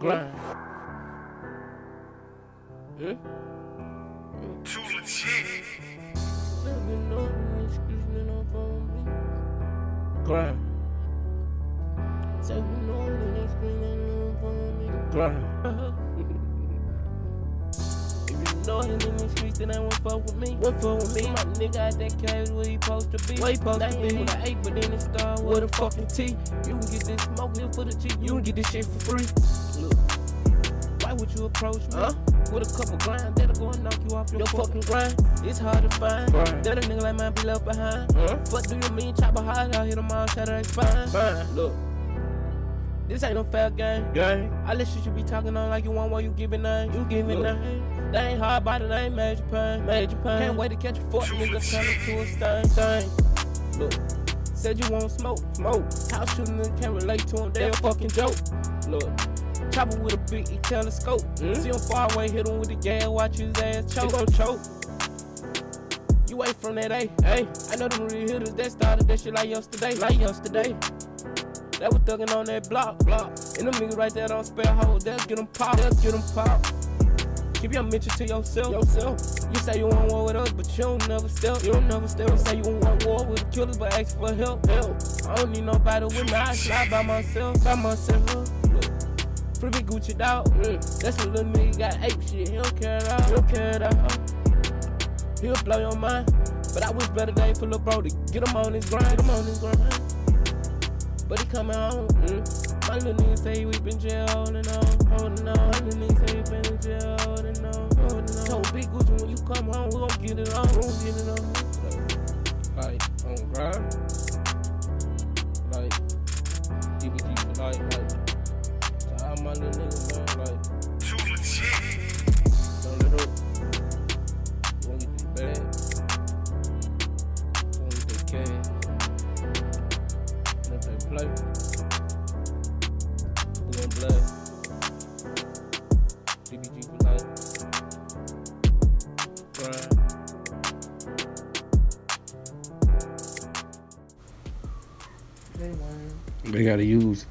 Grind. Hmm? Too legit. Grind. Grind. If you know him in the streets, then they won't fuck with me. What for with me? My nigga out that cage where he supposed to be. Where he supposed to Name be? With an eight, but then it start with a fucking T. You can get this smoke here for the G. You can get this shit for free. Look, why would you approach me? Huh? With a couple grind that'll go and knock you off your, Your fucking grind. It's hard to find. Grind. That a nigga like mine be left behind. Huh? What do you mean? Chop a hard out, hit them all, shatter they spine. Fine. Look, this ain't no fair game. Gang. I let you should be talking on like you want what you giving name. You giving Look. name. They ain't hard body, they ain't major pain. Major pain. Can't wait to catch a fork, nigga, turn it to a stain. Stain. Look, said you want smoke. Smoke. House shooting nigga can't relate to him, they a fucking joke. Look, chopper with a big E telescope. Mm. See him far away, hit him with the gas, watch his ass He choke. gon' choke. You ain't from that A. Hey. I know them real hitters that started that shit like yesterday. Like yesterday. That was thugging on that block. block. And them niggas right there don't spare hoes. They'll get them pop. They'll get them pop. Keep your mention to yourself. Yourself. You say you want war with us, but you don't never step. You don't never step. You say you want war with the killers, but ask for help. Help. I don't need nobody with me. I slide by myself. By myself. Big Gucci dog. Mm. That's what little nigga got ape shit. He don't care at all. He don't care at all. He'll blow your mind. But I wish better days for Lil' bro to get him on his grind. Get him on his grind. But he coming home. Mm. My little nigga say we been jail on, holding on. Little come home, we gon' get it on, we gon' get it on. Like on grind. Like DBG for life. Like to all my little niggas, man. Like Too legit. don't let up. You wanna get this bag. You wanna get that cash. And if they play, They gotta use